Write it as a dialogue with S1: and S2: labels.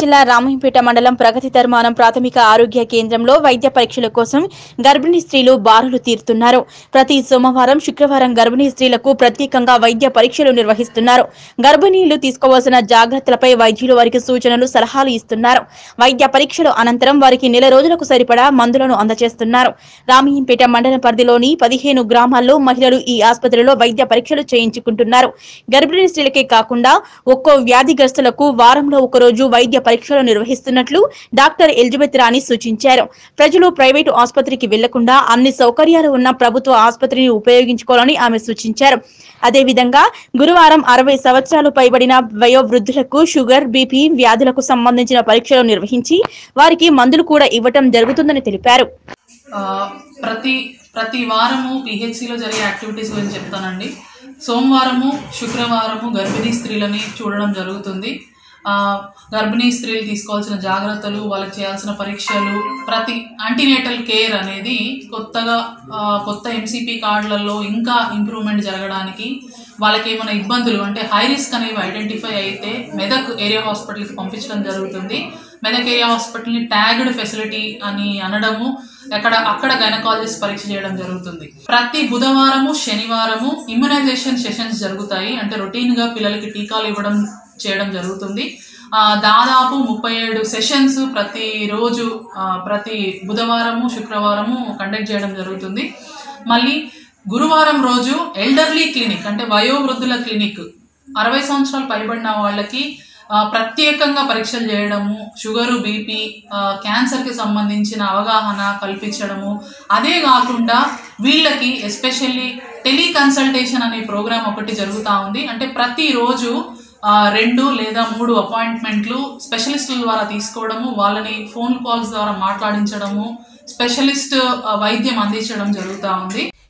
S1: జిల్లా రామయ్యంపేట మండలం ప్రగతి ధర్మానం ప్రాథమిక ఆరోగ్య కేంద్రంలో వైద్య పరీక్షల కోసం గర్భిణీ స్త్రీలు బారులు తీరుతున్నారు. ప్రతి సోమవారం శుక్రవారం గర్భిణీ స్త్రీలకు ప్రత్యేకంగా వైద్య పరీక్షలు నిర్వహిస్తున్నారు. గర్భిణీలు తీసుకోవాల్సిన జాగ్రత్తలపై వైద్యులు వారికి సూచనలు సలహాలు ఇస్తున్నారు. వైద్య పరీక్షలు అనంతరం వారికి నెల రోజులకు సరిపడా మందులను అందజేస్తున్నారు. రామయ్యంపేట మండలం పరిధిలోని పదిహేను గ్రామాల్లో మహిళలు ఈ ఆసుపత్రిలో వైద్య పరీక్షలు చేయించుకుంటున్నారు. గర్భిణీ స్త్రీలకే కాకుండా ఒక్కో వ్యాధిగ్రస్తులకు వారంలో ఒకరోజు వైద్య పరీక్షలు నిర్వహిస్తున్నట్లు డాక్టర్ ఎలిజబెత్ రాణి సూచించారు. ప్రజలు ప్రైవేటు ఆసుపత్రికి వెళ్ళకుండా అన్ని సౌకర్యాలు ఉన్న ప్రభుత్వ ఆసుపత్రిని ఉపయోగించుకోవాలని ఆమె సూచించారు. అదేవిధంగా గురువారం అరవై సంవత్సరాలు పైబడిన వయోవృద్ధులకు షుగర్ బీపీ వ్యాధులకు సంబంధించిన పరీక్షలు నిర్వహించి వారికి మందులు కూడా ఇవ్వటం జరుగుతుందని తెలిపారు.
S2: ప్రతి ప్రతి వారము పిహెచ్సిలో జరిగే యాక్టివిటీస్ గురించి చెప్తానండి. సోమవారము శుక్రవారము గర్భిణీ స్త్రీలని చూడడం జరుగుతుంది. గర్భిణీ స్త్రీలు తీసుకోవాల్సిన జాగ్రత్తలు వాళ్ళకి చేయాల్సిన పరీక్షలు ప్రతి యాంటీనేటల్ కేర్ అనేది కొత్తగా కొత్త ఎంసీపీ కార్డులలో ఇంకా ఇంప్రూవ్మెంట్ జరగడానికి వాళ్ళకి ఏమైనా ఇబ్బందులు అంటే హై రిస్క్ అనేవి ఐడెంటిఫై అయితే మెదక్ ఏరియా హాస్పిటల్కి పంపించడం జరుగుతుంది. మెదక్ ఏరియా హాస్పిటల్ని ట్యాగ్డ్ ఫెసిలిటీ అని అనడము అక్కడ అక్కడ గైనకాలజిస్ట్ పరీక్ష చేయడం జరుగుతుంది. ప్రతి బుధవారము శనివారము ఇమ్యునైజేషన్ సెషన్స్ జరుగుతాయి. అంటే రొటీన్గా పిల్లలకి టీకాలు ఇవ్వడం చేయడం జరుగుతుంది. దాదాపు ముప్పై ఏడు సెషన్స్ ప్రతిరోజు ప్రతి బుధవారము శుక్రవారము కండక్ట్ చేయడం జరుగుతుంది. మళ్ళీ గురువారం రోజు ఎల్డర్లీ క్లినిక్ అంటే వయోవృద్ధుల క్లినిక్ అరవై సంవత్సరాలు పైబడిన వాళ్ళకి ప్రత్యేకంగా పరీక్షలు చేయడము షుగరు బీపీ క్యాన్సర్కి సంబంధించిన అవగాహన కల్పించడము. అదే కాకుండా వీళ్ళకి ఎస్పెషల్లీ టెలికన్సల్టేషన్ అనే ప్రోగ్రాం ఒకటి జరుగుతూ ఉంది. అంటే ప్రతిరోజు రెండు లేదా మూడు అపాయింట్మెంట్లు స్పెషలిస్టుల ద్వారా తీసుకోవడము వాళ్ళని ఫోన్ కాల్స్ ద్వారా మాట్లాడించడము స్పెషలిస్ట్ వైద్యం అందించడం జరుగుతూ ఉంది.